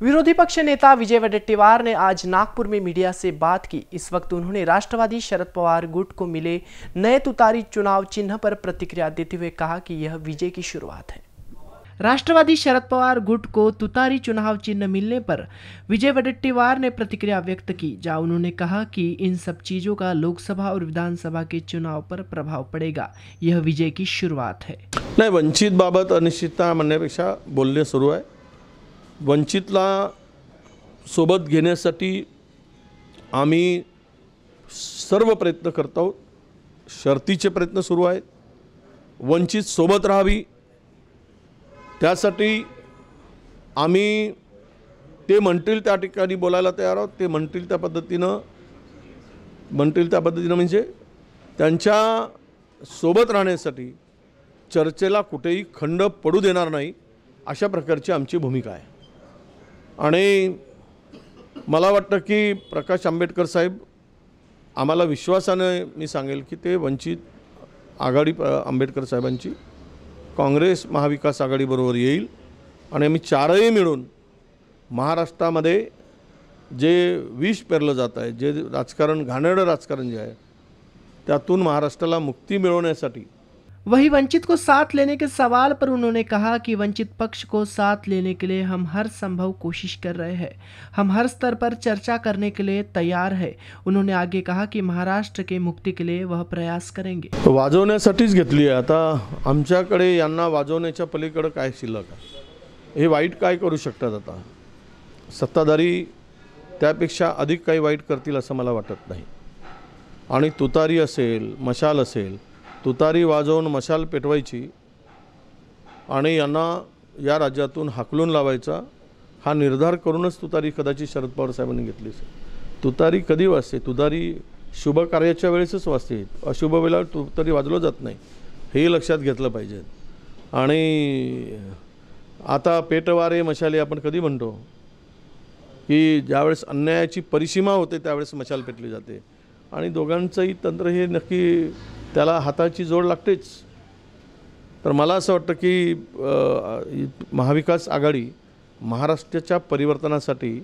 विरोधी पक्ष नेता विजय वडेट्टीवार ने आज नागपुर में मीडिया से बात की। इस वक्त उन्होंने राष्ट्रवादी शरद पवार गुट को मिले नए तुतारी चुनाव चिन्ह पर प्रतिक्रिया देते हुए कहा कि यह विजय की शुरुआत है। राष्ट्रवादी शरद पवार गुट को तुतारी चुनाव चिन्ह मिलने पर विजय वडेट्टीवार ने प्रतिक्रिया व्यक्त की, जहाँ उन्होंने कहा कि इन सब चीज़ों का लोकसभा और विधानसभा के चुनाव पर प्रभाव पड़ेगा। यह विजय की शुरुआत है। नाही वंचितबाबत अनिश्चितता म्हणण्यापेक्षा बोलणे सुरू आहे वंचितला सोबत घेण्यासाठी आम्ही सर्व प्रयत्न करत आहोत. शर्तीचे प्रयत्न सुरू आहेत. वंचित सोबत राहावी. त्यासाठी आम्ही ते म्हणतील त्या ठिकाणी बोलायला तयार आहोत. ते म्हणतील त्या पद्धतीनं म्हणतील त्या पद्धतीनं म्हणजे त्यांच्यासोबत राहण्यासाठी चर्चेला कुठेही खंड पडू देणार नाही अशा प्रकारची आमची भूमिका आहे. आणि मला वाटतं की प्रकाश आंबेडकर साहेब आम्हाला विश्वासाने मी सांगेल की ते वंचित आघाडी आंबेडकर साहेबांची काँग्रेस महाविकास आघाडीबरोबर येईल. आणि आम्ही चारही मिळून महाराष्ट्रामध्ये जे विष पेरलं जात आहे जे राजकारण घाणेरडं राजकारण जे आहे त्यातून महाराष्ट्राला मुक्ती मिळवण्यासाठी वहीं वंचित को साथ लेने के सवाल पर उन्होंने कहा कि वंचित पक्ष को साथ लेने के लिए हम हर संभव कोशिश कर रहे हैं। हम हर स्तर पर चर्चा करने के लिए तैयार है। उन्होंने आगे कहा कि महाराष्ट्र के मुक्ति के लिए वह प्रयास करेंगे। वाजवण्यासाठीच घेतली आहे. आता आमच्याकडे यांना वाजवण्याच्या पलीकडं काय शिल्लक हे वाईट काय करू शकतात आता? सत्ताधारी त्यापेक्षा अधिक काही वाईट करतील असं मला वाटत नाही. आणि तुतारी असेल, मशाल असेल तुतारी वाजवून मशाल पेटवायची आणि यांना या राज्यातून हाकलून लावायचा हा निर्धार करूनच तुतारी कदाचित शरद पवार साहेबांनी घेतली असेल. तुतारी कधी वाजते? तुतारी शुभ कार्याच्या वेळेसच वाजते. अशुभ वेळेला तुतारी वाजवलं जात नाही. हे लक्षात घेतलं पाहिजे. आणि आता पेटवारे मशाले आपण कधी म्हणतो? की ज्यावेळेस अन्यायाची परिसीमा होते त्यावेळेस मशाल पेटली जाते. आणि दोघांचंही तंत्र हे नक्की त्याला हाताची जोड लागतेच. तर मला असं वाटतं की महाविकास आघाडी महाराष्ट्राच्या परिवर्तनासाठी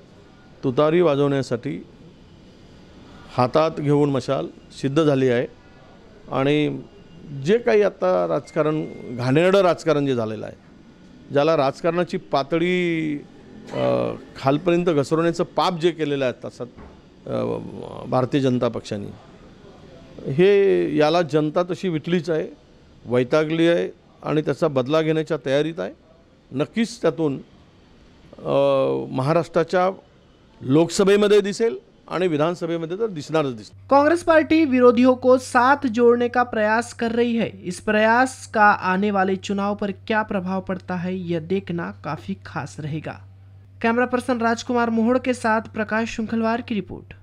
तुतारी वाजवण्यासाठी हातात घेऊन मशाल सिद्ध झाली आहे. आणि जे काही आता राजकारण घाणेरडं राजकारण जे झालेलं आहे ज्याला राजकारणाची पातळी खालपर्यंत घसरवण्याचं पाप जे केलेलं आहे तसं भारतीय जनता पक्षाने हे याला जनता तशी विटलीच आहे वैतागली आहे आणि त्याचा बदला घेण्याच्या तयारीत आहे. नक्कीच त्यातून महाराष्ट्राच्या लोकसभेमध्ये दिसेल आणि विधानसभेमध्ये तर दिसणारच दिसेल. कांग्रेस पार्टी विरोधियों को साथ जोड़ने का प्रयास कर रही है। इस प्रयास का आने वाले चुनाव पर क्या प्रभाव पड़ता है यह देखना काफी खास रहेगा। कैमरा पर्सन राजकुमार मोहड़ के साथ प्रकाश शुंखलवार की रिपोर्ट।